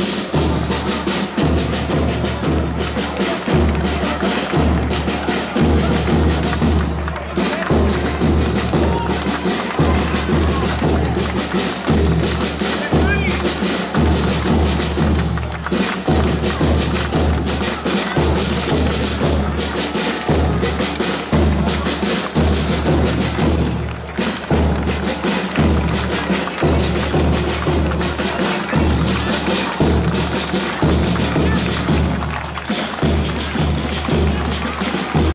you